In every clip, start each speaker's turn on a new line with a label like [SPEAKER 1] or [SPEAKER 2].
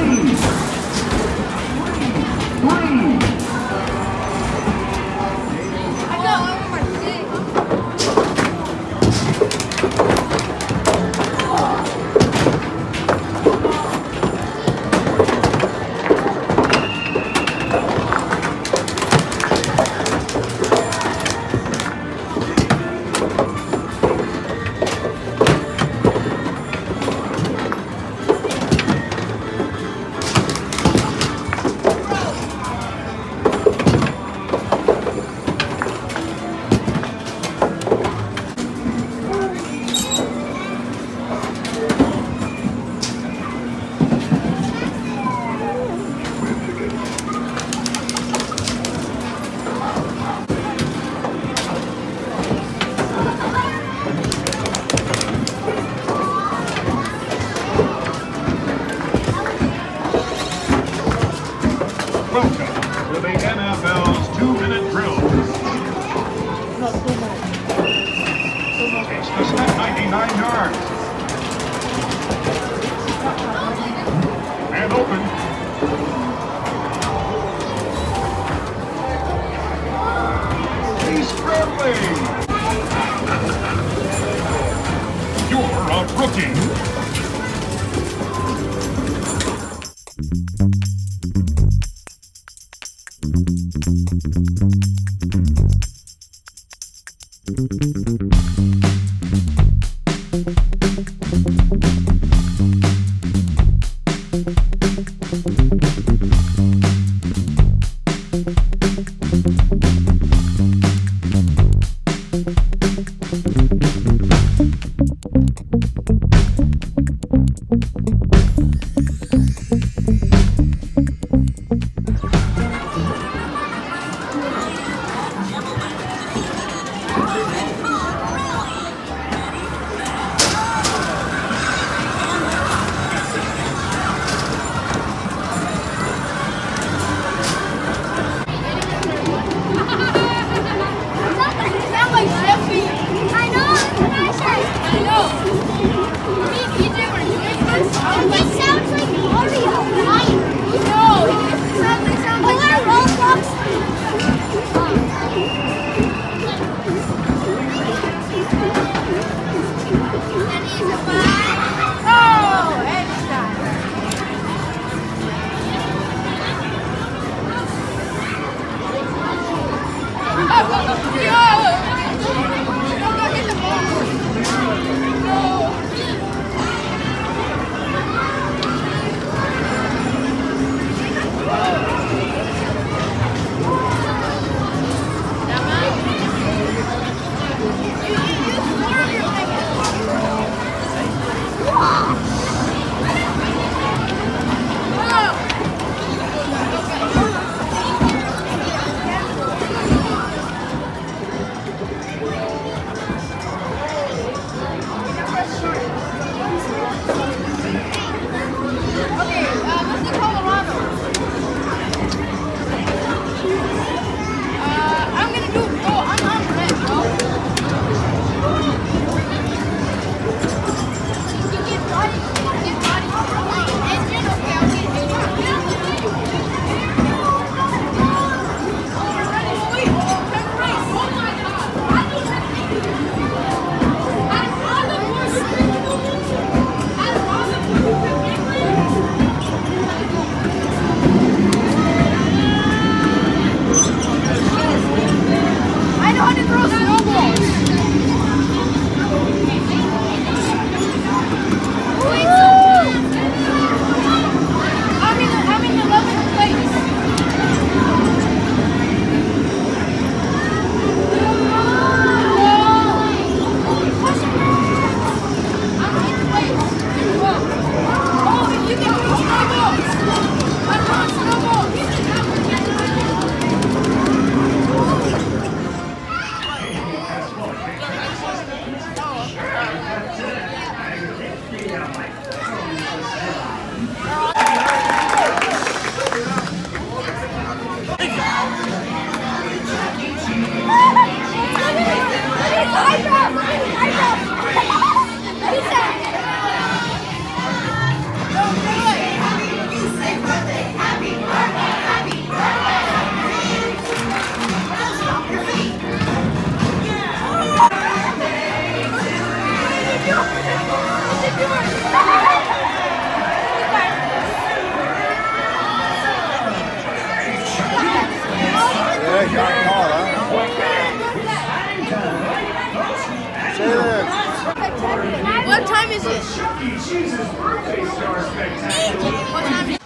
[SPEAKER 1] Demais! Rookie.
[SPEAKER 2] are
[SPEAKER 3] all time is it?
[SPEAKER 1] Chuck. Cheese's birthday star spectacular.
[SPEAKER 3] What time is it?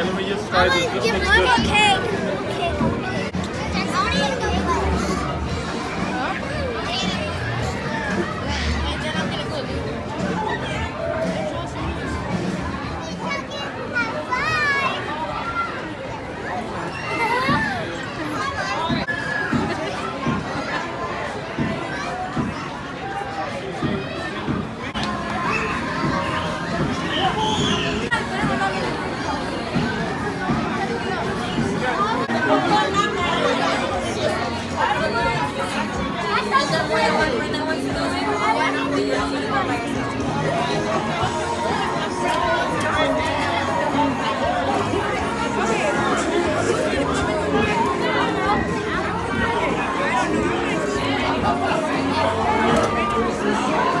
[SPEAKER 3] Oh okay,
[SPEAKER 4] let me just try this.
[SPEAKER 5] One,
[SPEAKER 3] okay. Thank you.